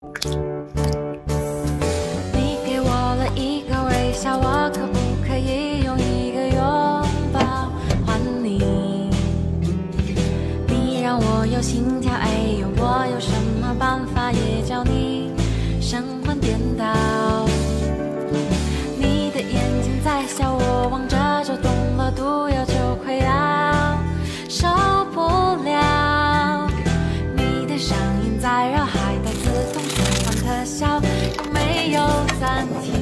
你给我了一个微笑，我可不可以用一个拥抱还你？你让我有心跳。哎呦，我有什么办法也叫你神魂颠倒？你的眼睛在笑，我望着就懂了。毒药就快要受不了，你的声音在绕。infancia.